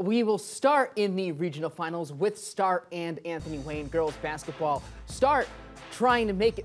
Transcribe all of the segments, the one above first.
We will start in the regional finals with Start and Anthony Wayne girls basketball. Start trying to make it,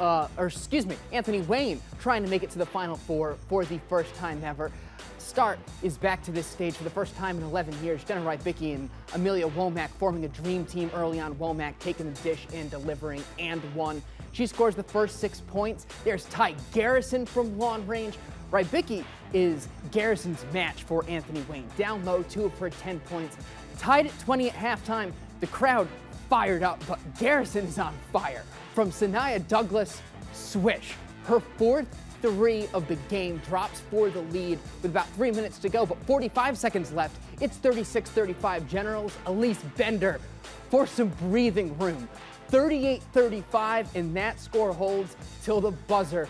uh, or excuse me, Anthony Wayne trying to make it to the Final Four for the first time ever. Start is back to this stage for the first time in 11 years. Jenna Rybicki and Amelia Womack forming a dream team early on. Womack taking the dish and delivering and one. She scores the first six points. There's Ty Garrison from long range. Rybicki is Garrison's match for Anthony Wayne. Down low, two her 10 points. Tied at 20 at halftime. The crowd fired up, but Garrison is on fire. From Sanaya Douglas, swish. Her fourth three of the game drops for the lead with about three minutes to go, but 45 seconds left. It's 36-35 Generals. Elise Bender for some breathing room. 38-35, and that score holds till the buzzer.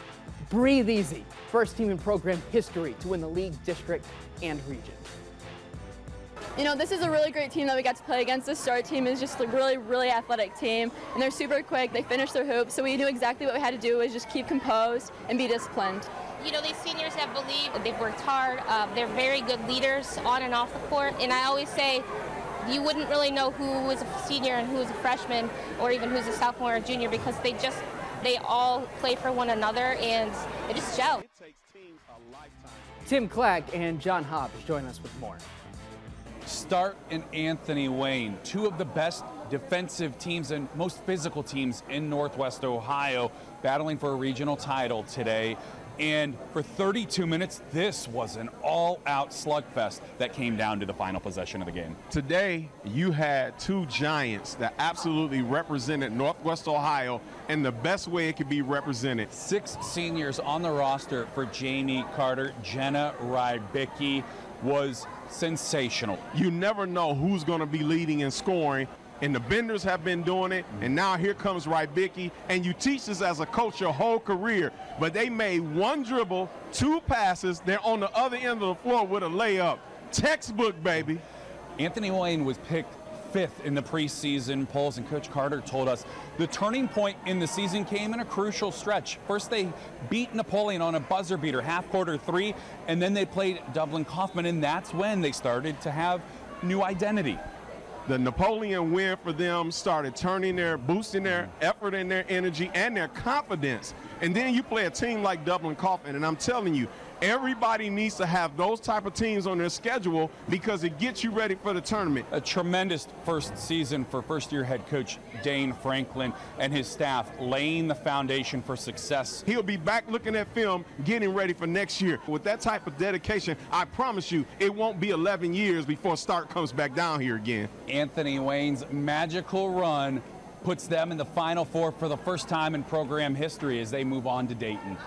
Breathe easy. First team in program history to win the league, district, and region. You know, this is a really great team that we got to play against. This start team is just a really, really athletic team, and they're super quick. They finish their hoops, so we knew exactly what we had to do is just keep composed and be disciplined. You know, these seniors have believed, they've worked hard, uh, they're very good leaders on and off the court, and I always say, you wouldn't really know who is a senior and who is a freshman, or even who's a sophomore or junior, because they just they all play for one another and they just gel. Tim Clack and John Hobbs join us with more. Start and Anthony Wayne, two of the best defensive teams and most physical teams in Northwest Ohio, battling for a regional title today. And for 32 minutes, this was an all out slugfest that came down to the final possession of the game. Today, you had two giants that absolutely represented Northwest Ohio in the best way it could be represented. Six seniors on the roster for Jamie Carter. Jenna Rybicki was sensational. You never know who's going to be leading and scoring and the Benders have been doing it, and now here comes Rybicki, and you teach this as a coach your whole career, but they made one dribble, two passes, they're on the other end of the floor with a layup. Textbook, baby. Anthony Wayne was picked fifth in the preseason polls, and Coach Carter told us the turning point in the season came in a crucial stretch. First, they beat Napoleon on a buzzer beater, half quarter three, and then they played Dublin Coffman, and that's when they started to have new identity the Napoleon win for them started turning their, boosting their mm-hmm. effort and their energy and their confidence. And then you play a team like Dublin Coffman, and I'm telling you, Everybody needs to have those type of teams on their schedule because it gets you ready for the tournament. A tremendous first season for first-year head coach Dane Franklin and his staff, laying the foundation for success. He'll be back looking at film, getting ready for next year. With that type of dedication, I promise you, it won't be 11 years before Start comes back down here again. Anthony Wayne's magical run puts them in the Final Four for the first time in program history as they move on to Dayton.